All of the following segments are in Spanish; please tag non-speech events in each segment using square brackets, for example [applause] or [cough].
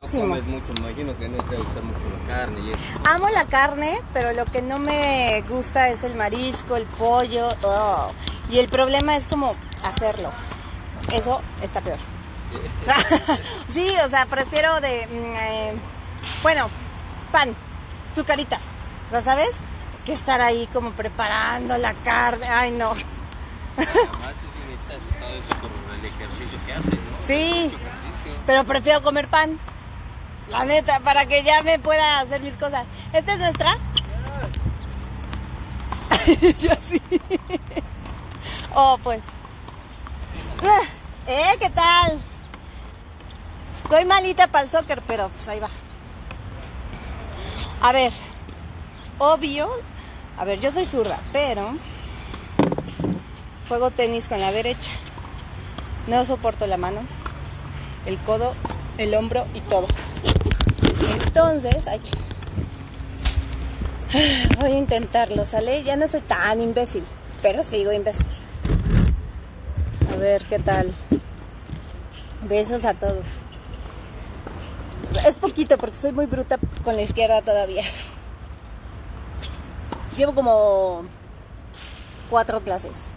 No Sí, comes mucho, imagino que no te gusta mucho la carne y eso. Amo la carne, pero lo que no me gusta es el marisco, el pollo. ugh. Y el problema es como hacerlo. Eso está peor. [laughs] sí, o sea, prefiero de. mm, eh, bueno, pan, sucaritas. O sea, ¿sabes? Que estar ahí como preparando la carne. Ay, no. Además, [laughs] sí, sí todo eso por el ejercicio que haces, ¿no? Sí. Pero prefiero comer pan. La neta, para que ya me pueda hacer mis cosas. ¿Esta es nuestra? [laughs] Yo sí. Oh, pues. ¿Eh? ¿Qué tal? Soy malita para el soccer, pero pues ahí va. A ver, obvio. A ver, yo soy zurda, pero juego tenis con la derecha. No soporto la mano, el codo, el hombro y todo. Entonces, [sighs] voy a intentarlo, ¿sale? Ya no soy tan imbécil, pero sigo imbécil. A ver, ¿qué tal? Besos a todos. Es poquito porque soy muy bruta con la izquierda todavía. Llevo como cuatro clases.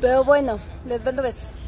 Pero bueno, les mando besos.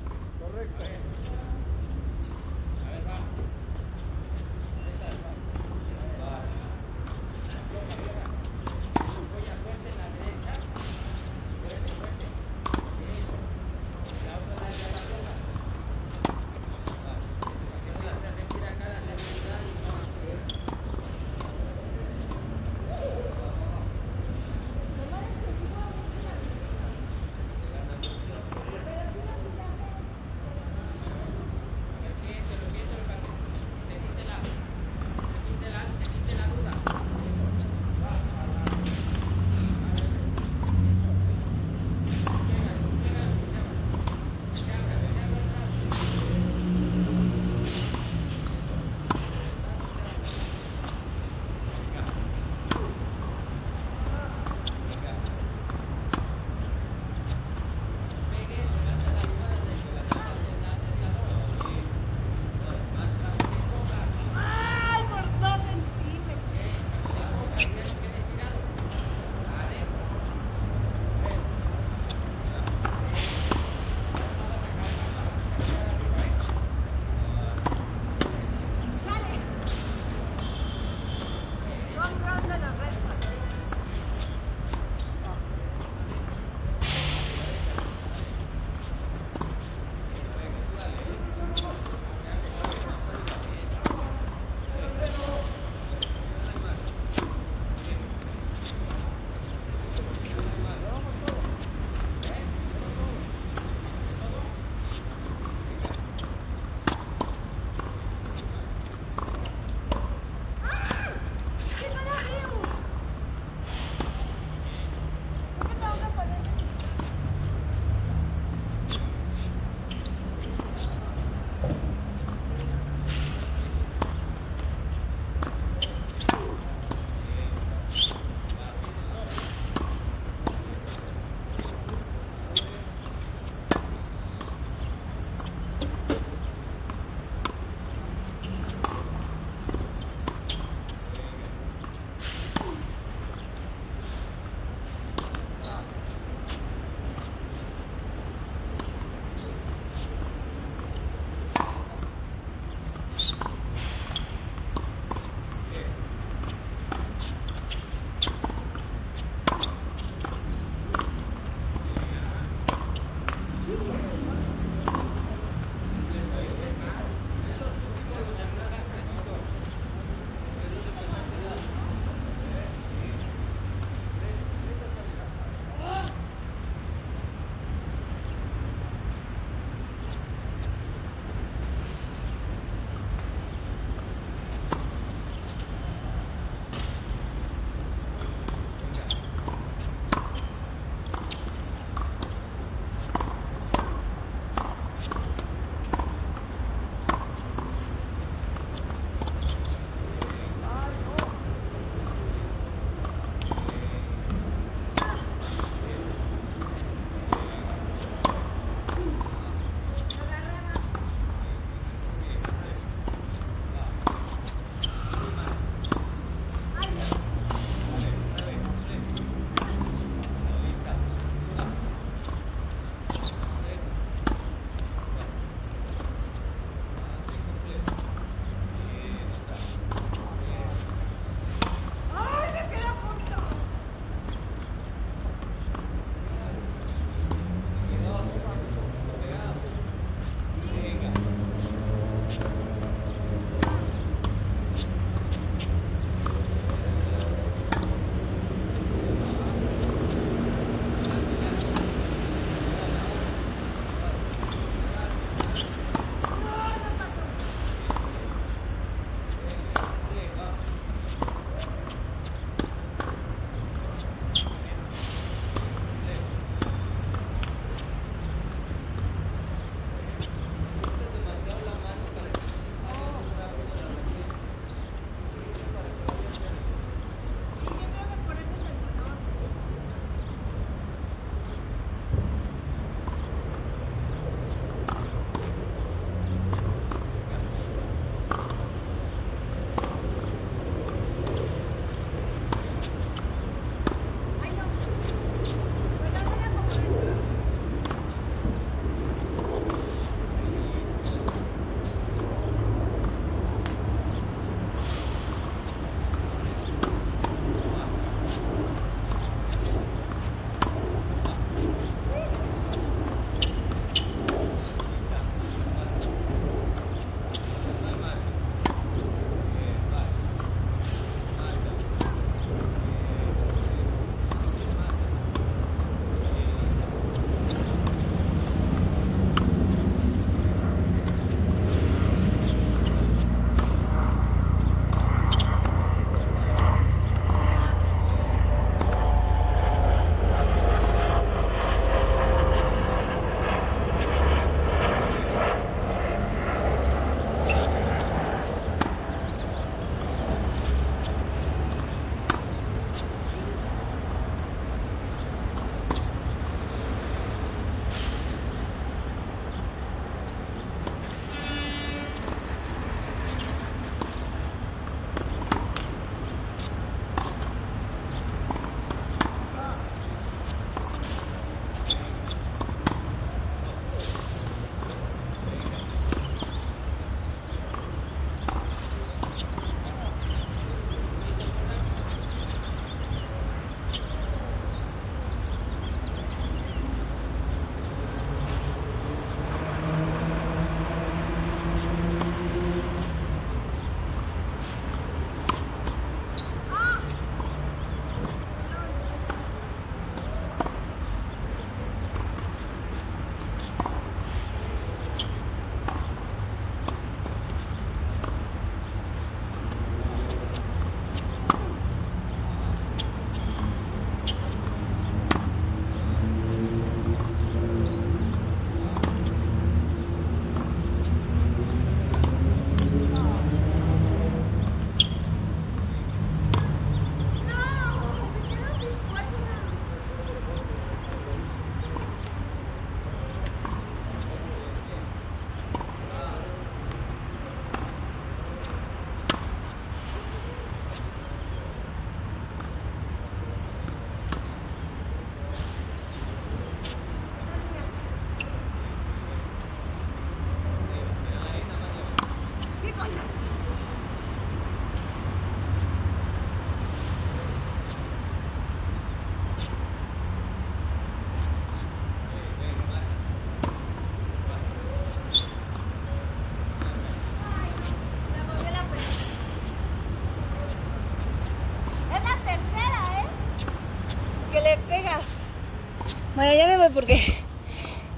Porque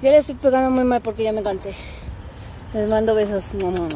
ya le estoy pegando muy mal porque ya me cansé. Les mando besos, mamá.